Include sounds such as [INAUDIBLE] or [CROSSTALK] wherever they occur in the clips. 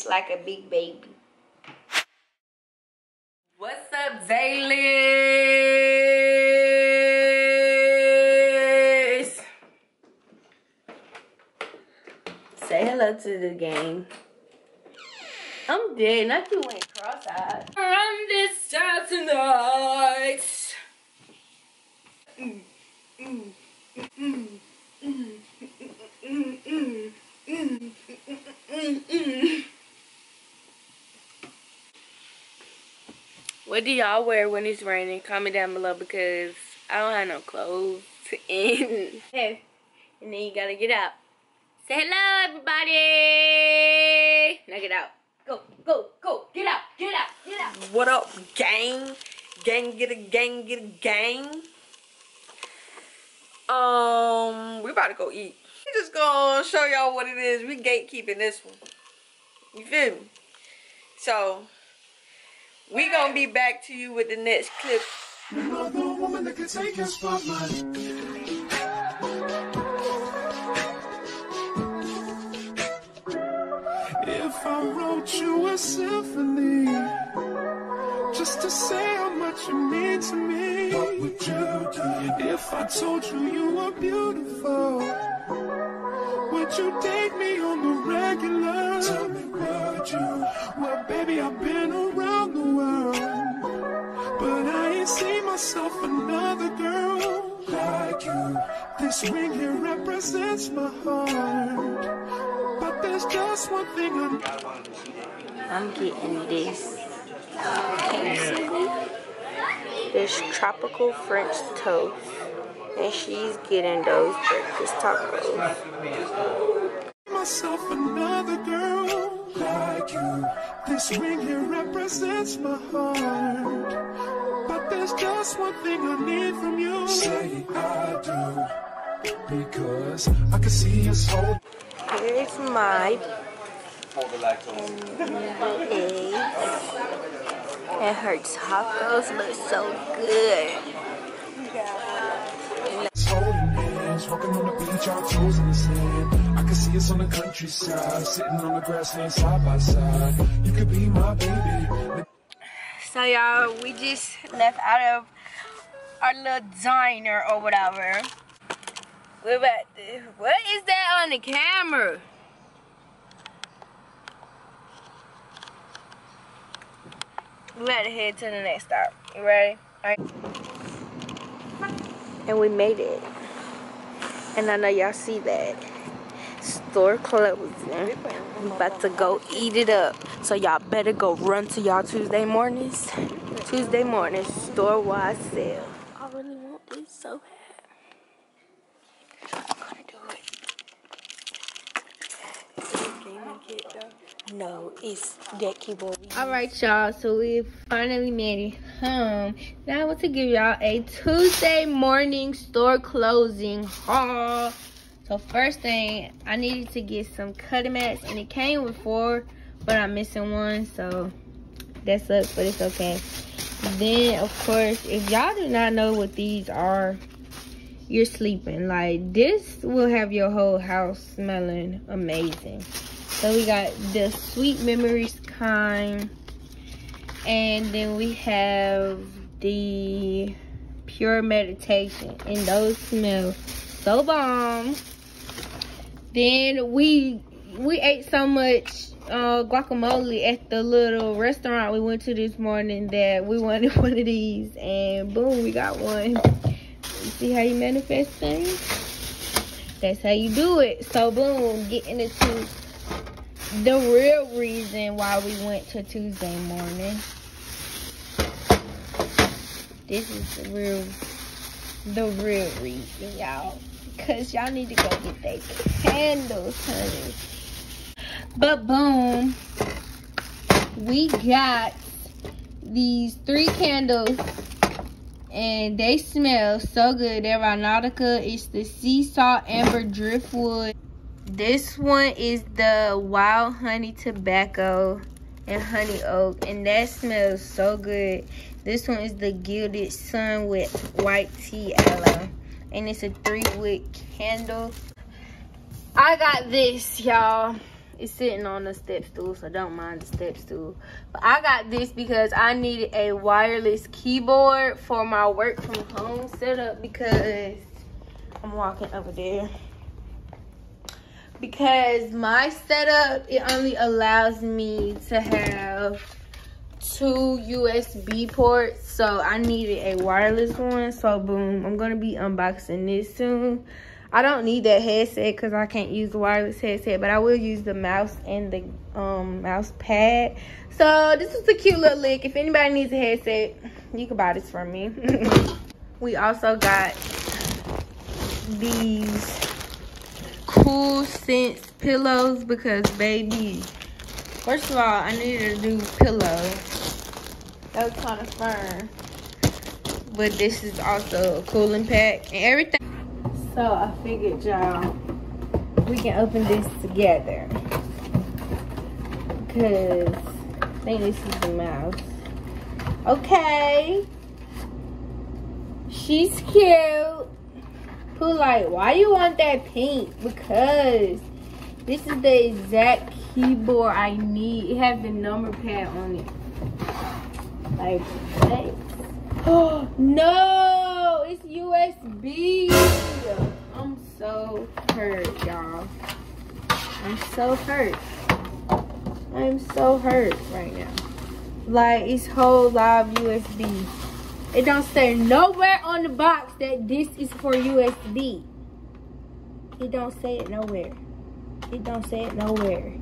fits like a big baby. What's up, Zaylis? Say hello to the game. I'm dead. Not you went cross-eyed. Run this side tonight. Mm, mm, mm, what do y'all wear when it's raining? Comment down below because I don't have no clothes. And, hey, [LAUGHS] and then you gotta get out. Say hello, everybody. Now get out. Go, go, go. Get out, get out, get out. What up, gang? Gang, get a gang, get a gang. Um, we about to go eat. We just gonna show y'all what it is. We gatekeeping this one. You feel me? So, we gonna be back to you with the next clip. If I wrote you a symphony just to say how much you mean to me, what would you do? If I told you you were beautiful, would you date me on the regular? Tell me, would you? Well, baby, I've been around myself another girl like you. This ring here represents my heart, but there's just one thing I I'm getting this this tropical French toast, and she's getting those breakfast tacos. myself another girl like you. This ring here represents my heart. But there's just one thing I need from you. Say I do. Because I can see us hold. Here's my eggs. And her tacos look so good. holding hands, walking on the beach, our toes in the sand. I can see us on the countryside, sitting on the grassland side by side. You could be my baby. So y'all, we just left out of our little diner or whatever. We're about what is that on the camera? We about to head to the next stop. You ready? All right. And we made it. And I know y'all see that. Store closing. We about to go eat it up. So y'all better go run to y'all Tuesday mornings. Tuesday mornings, store wide sale. I really want this so bad. I'm gonna do it. No, it's that keyboard. Alright, y'all. So we finally made it home. Now I want to give y'all a Tuesday morning store closing haul. So first thing, I needed to get some cutting mats, and it came with four, but I'm missing one, so that sucks, but it's okay. Then, of course, if y'all do not know what these are, you're sleeping. Like, this will have your whole house smelling amazing. So we got the Sweet Memories kind, and then we have the Pure Meditation, and those smell so bomb. Then we we ate so much uh, guacamole at the little restaurant we went to this morning that we wanted [LAUGHS] one of these, and boom, we got one. You see how you manifest things? That's how you do it. So boom, getting into the real reason why we went to Tuesday morning. This is the real, the real reason, y'all. Because y'all need to go get their candles, honey. But boom, we got these three candles and they smell so good. They're by Nautica. It's the sea salt amber driftwood. This one is the wild honey tobacco and honey oak and that smells so good. This one is the gilded sun with white tea aloe and it's a three wick candle. I got this y'all. It's sitting on the step stool, so don't mind the step stool. But I got this because I needed a wireless keyboard for my work from home setup because I'm walking over there. Because my setup, it only allows me to have two USB ports. So I needed a wireless one. So boom, I'm to be unboxing this soon. I don't need that headset because I can't use the wireless headset, but I will use the mouse and the um, mouse pad. So this is a cute little lick. If anybody needs a headset, you can buy this from me. [LAUGHS] we also got these cool sense pillows because baby, first of all, I needed a new pillow. That was kind of firm. But this is also a cooling pack and everything. So I figured y'all, we can open this together. Because I think this is the mouse. Okay. She's cute. Who like, why you want that pink? Because this is the exact keyboard I need. It has the number pad on it. Like, what? Oh, [GASPS] no, it's USB. I'm so hurt, y'all. I'm so hurt. I'm so hurt right now. Like, it's whole live USB. It don't say nowhere on the box that this is for USB. It don't say it nowhere. It don't say it nowhere.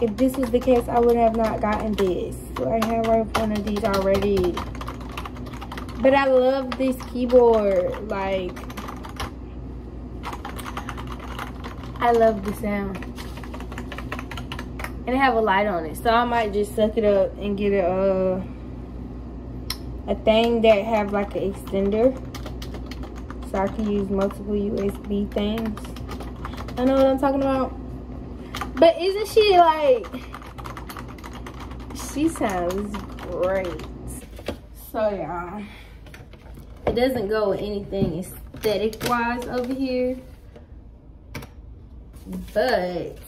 If this was the case, I would have not gotten this. So I have one of these already. But I love this keyboard. Like, I love the sound. And it have a light on it. So I might just suck it up and get a, uh, a thing that have like an extender. So I can use multiple USB things. I know what I'm talking about. But isn't she like, she sounds great. So y'all, it doesn't go with anything aesthetic wise over here. But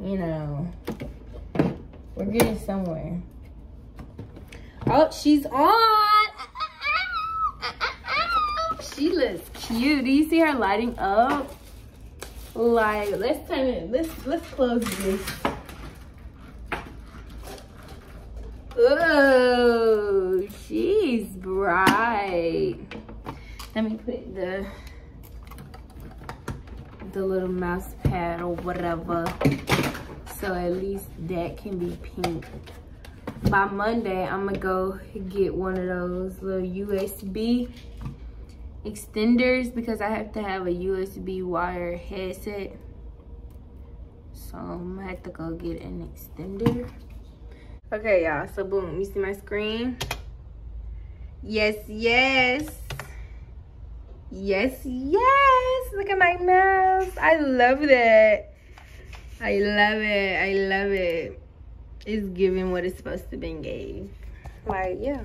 you know we're getting somewhere. Oh she's on! She looks cute. Do you see her lighting up? Like let's turn it let's let's close this. Oh she's bright let me put the the little mouse pad or whatever. So at least that can be pink. By Monday, I'm gonna go get one of those little USB extenders because I have to have a USB wire headset. So I'm gonna have to go get an extender. Okay, y'all, so boom, you see my screen? Yes, yes. Yes, yes. Look at my mouse. I love that. I love it. I love it. It's giving what it's supposed to be gave. Like, yeah.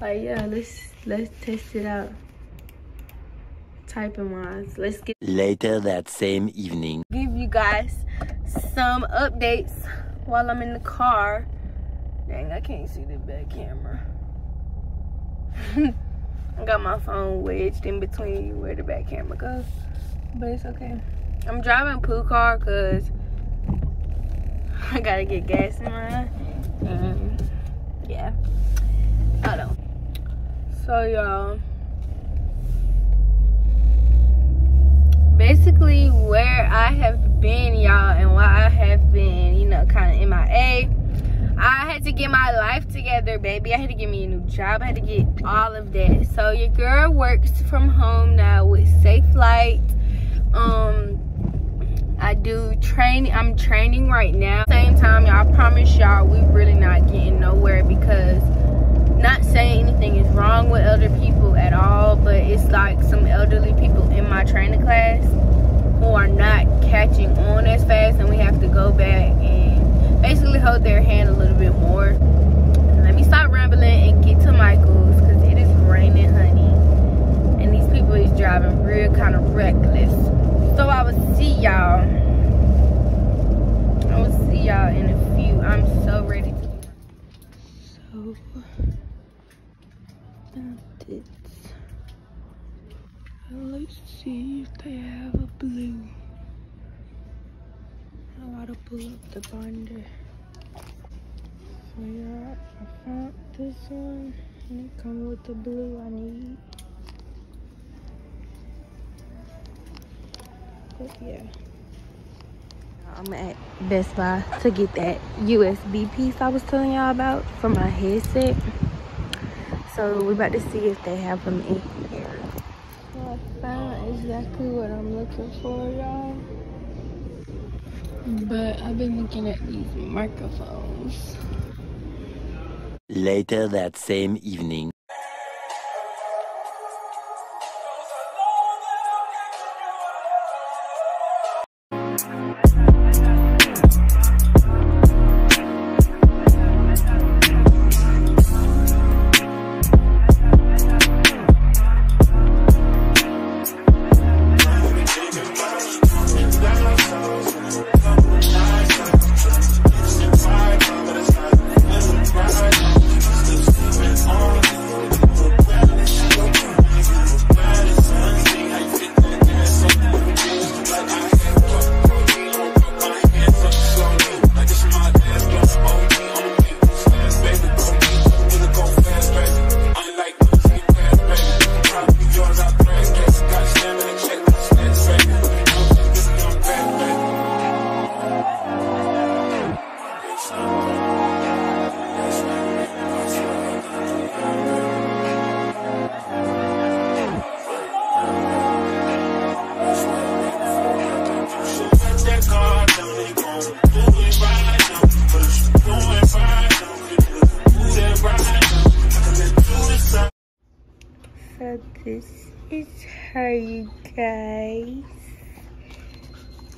Like, yeah, let's let's test it out. Type Typing wise. Let's get later that same evening. Give you guys some updates while I'm in the car. Dang, I can't see the back camera. [LAUGHS] I got my phone wedged in between where the back camera goes. But it's okay. I'm driving Pooh car because I gotta get gas in mine. And yeah. I don't. So y'all. Basically where I have been, y'all, and why I have been, you know, kind of MIA I had to get my life together, baby. I had to get me a new job. I had to get all of that. So your girl works from home now with Safelite. Um, I do training. I'm training right now. Same time, y'all. Promise y'all, we really not getting nowhere because not saying anything is wrong with elder people at all, but it's like some elderly people in my training class who are not catching on as fast, and we have to go back and basically hold their hand a little bit more. Let me stop rambling and get to Michael's because it is raining, honey. And these people is driving real kind of reckless. So I will see y'all. I will see y'all in a few. I'm so ready to So Let's see if they have a blue. Gotta pull up the binder. So yeah, I found this one and it comes with the blue I need. But yeah. I'm at Best Buy to get that USB piece I was telling y'all about for my headset. So we're about to see if they have them in here. So I found exactly what I'm looking for, y'all. But I've been looking at these microphones. Later that same evening.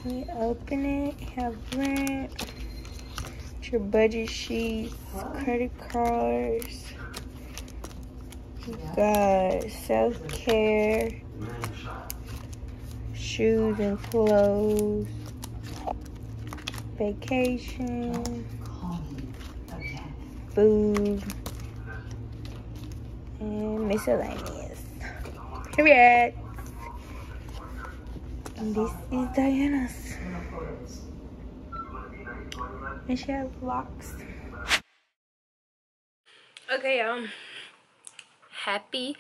We open it, have rent, your budget sheets, credit cards. You got self-care, shoes and clothes, vacation, food, and miscellaneous. Period. And this is Diana's. And she has locks. Okay, um, happy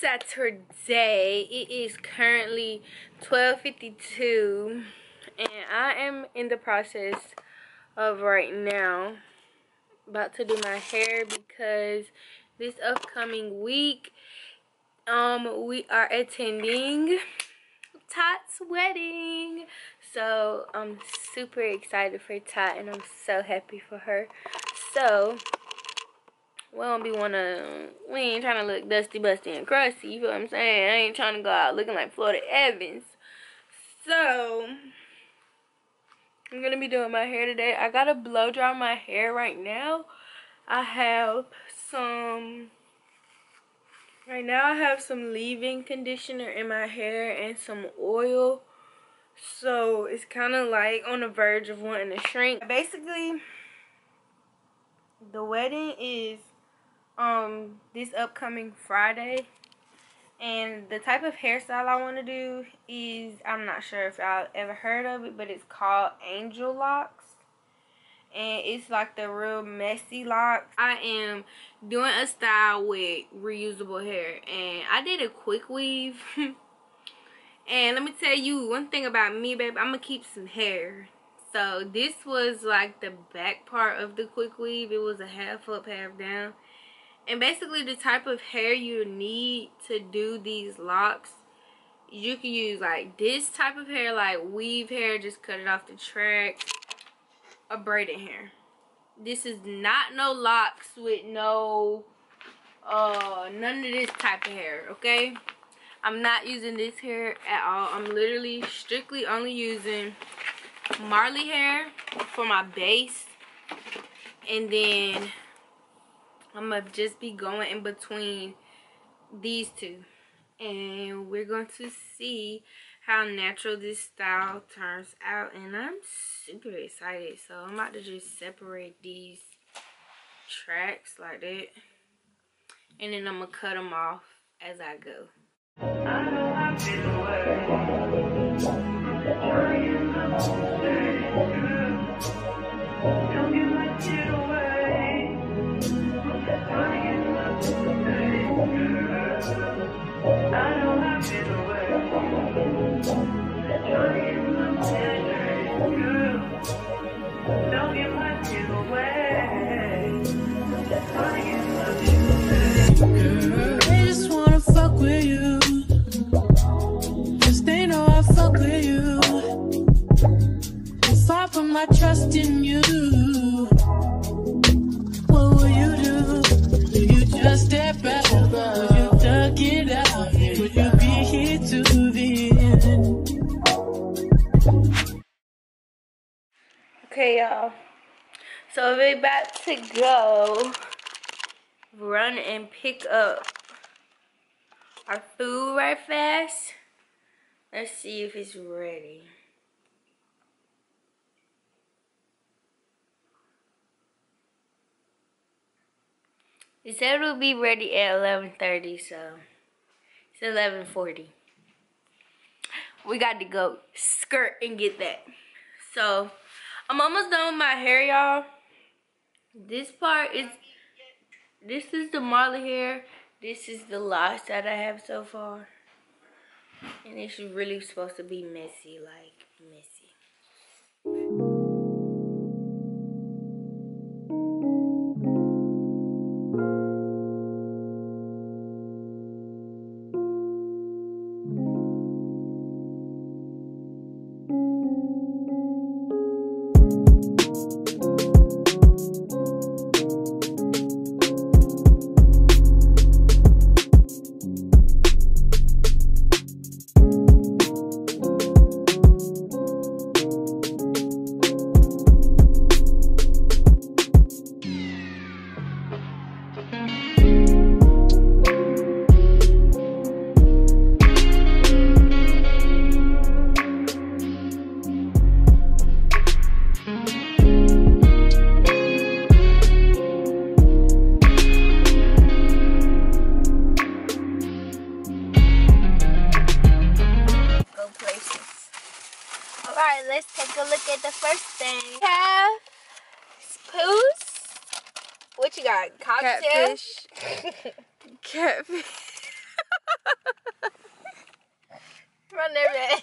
Saturday. It is currently 12.52 and I am in the process of right now about to do my hair because this upcoming week um we are attending Tot's wedding. So I'm super excited for Tot and I'm so happy for her. So we don't be wanna we ain't trying to look dusty busty and crusty, you feel what I'm saying? I ain't trying to go out looking like Florida Evans. So I'm gonna be doing my hair today. I gotta blow dry my hair right now. I have some Right now I have some leave-in conditioner in my hair and some oil. So it's kind of like on the verge of wanting to shrink. Basically, the wedding is um this upcoming Friday. And the type of hairstyle I want to do is, I'm not sure if y'all ever heard of it, but it's called angel locks and it's like the real messy locks. I am doing a style with reusable hair and I did a quick weave. [LAUGHS] and let me tell you one thing about me, baby. I'm gonna keep some hair. So this was like the back part of the quick weave. It was a half up, half down. And basically the type of hair you need to do these locks you can use like this type of hair like weave hair just cut it off the track a braid in here. This is not no locks with no, uh, none of this type of hair, okay? I'm not using this hair at all. I'm literally strictly only using Marley hair for my base. And then I'm going to just be going in between these two. And we're going to see how natural this style turns out and I'm super excited so I'm about to just separate these tracks like that. And then I'm to cut them off as I go. my pick up our food right fast. Let's see if it's ready. He said it'll be ready at 11.30, so it's 11.40. We got to go skirt and get that. So, I'm almost done with my hair, y'all. This part is, this is the Marley hair. This is the last that I have so far. And it's really supposed to be messy, like messy. take a look at the first thing. We have poos. What you got? Cocktail? Catfish. [LAUGHS] Catfish. [LAUGHS] Run there, man.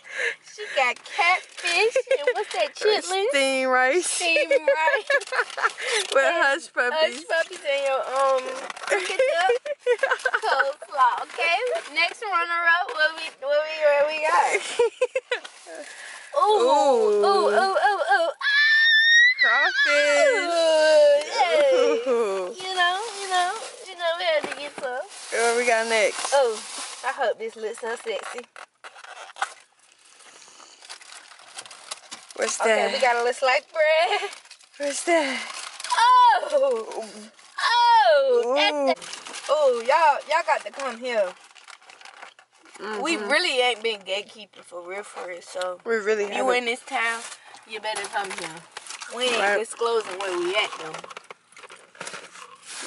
She got catfish and what's that [LAUGHS] chitlin? Steam rice. Steam rice. With and hush puppies. Hush puppies and your um coleslaw. Okay. Next runner up, what we what we what we got? This looks so sexy. What's that? Okay, we got a little sliced bread. What's that? Oh! Oh! Oh, y'all, y'all got to come here. Mm -hmm. We really ain't been gatekeeping for real, for real. So we really. You in this town, you better come here. We ain't right. disclosing where we at though.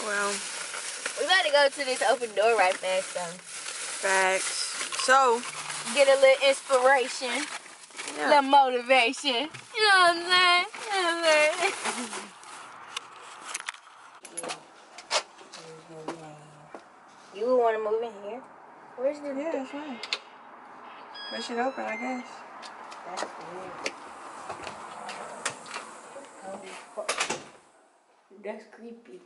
Well, we better go to this open door right fast though. Facts. So, get a little inspiration, yeah. little motivation. You know what I'm saying? You know what I'm saying? [LAUGHS] You would want to move in here? Where's the Yeah, that's fine. Push it open, I guess. That's weird. That's creepy.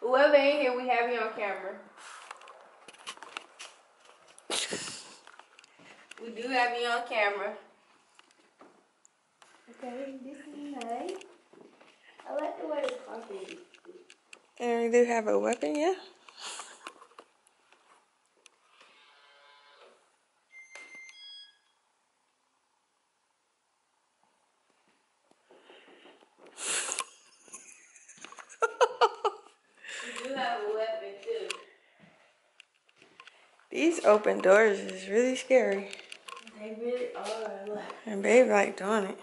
Whoever in here, we have you on camera. we do have you on camera. Okay, this is nice. I like the way it's carpet is. Um, and we do have a weapon, yeah? These open doors is really scary. They really are. And babe like doing it.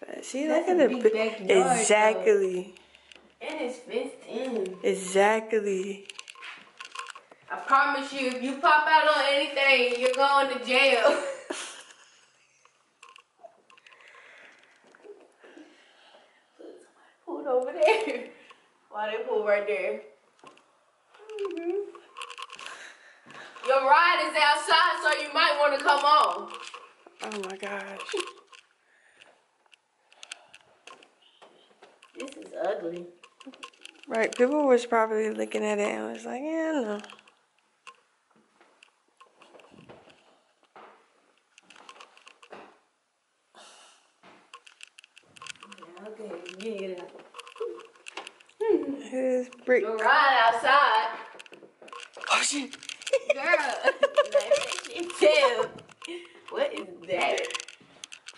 But See, look at the exactly. And it's 15. Exactly. I promise you, if you pop out on anything, you're going to jail. [LAUGHS] Put over there. Why they pull right there? Mm -hmm. Your ride is outside, so you might want to come on. Oh my gosh. this is ugly. Right, people was probably looking at it and was like, yeah, no. Okay, yeah. His brick. You're right outside. Oh shit. Girl. [LAUGHS] What is that?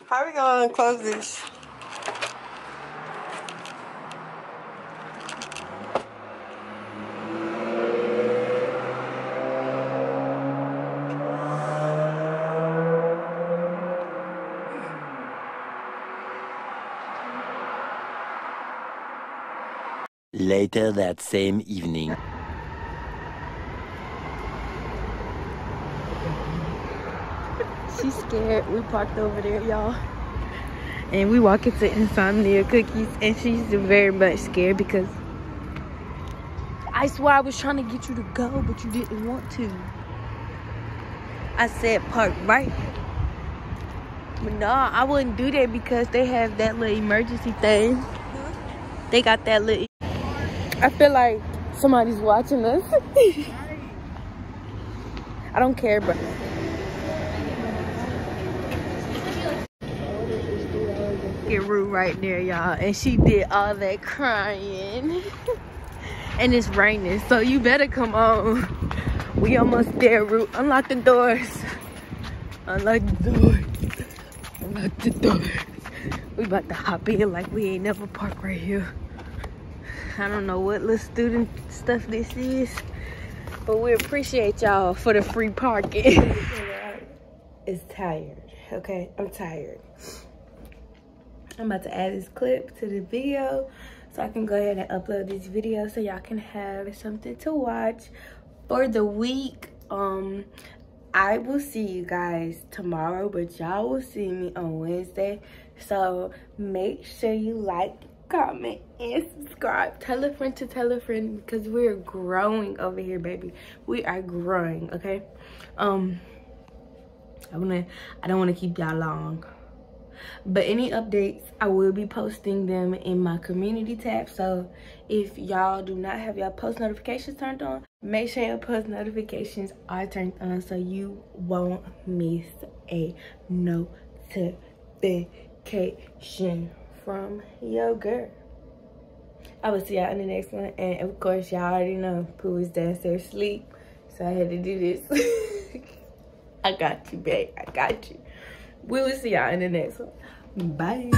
How are we gonna close this? Later that same evening. She's scared. We parked over there, y'all. And we walk into Insomnia Cookies and she's very much scared because I swear I was trying to get you to go, but you didn't want to. I said park right. But no, I wouldn't do that because they have that little emergency thing. They got that little I feel like somebody's watching us. [LAUGHS] I don't care, but get rude right there, y'all. And she did all that crying. [LAUGHS] and it's raining, so you better come on. We almost there, Root. Unlock the doors. Unlock the doors. Unlock the doors. We about to hop in like we ain't never parked right here. I don't know what little student stuff this is, but we appreciate y'all for the free parking. [LAUGHS] it's tired, okay? I'm tired. I'm about to add this clip to the video so I can go ahead and upload this video so y'all can have something to watch for the week. Um, I will see you guys tomorrow, but y'all will see me on Wednesday. So make sure you like, comment and subscribe. Tell a friend to tell a friend because we're growing over here baby. We are growing okay? Um i want to i don't want to keep y'all long. But any updates i will be posting them in my community tab. So if y'all do not have your post notifications turned on make sure your post notifications are turned on so you won't miss a notification from yogurt. I will see y'all in the next one. And of course, y'all already know Pooh is downstairs sleep. So I had to do this. [LAUGHS] I got you, babe. I got you. We will see y'all in the next one. Bye.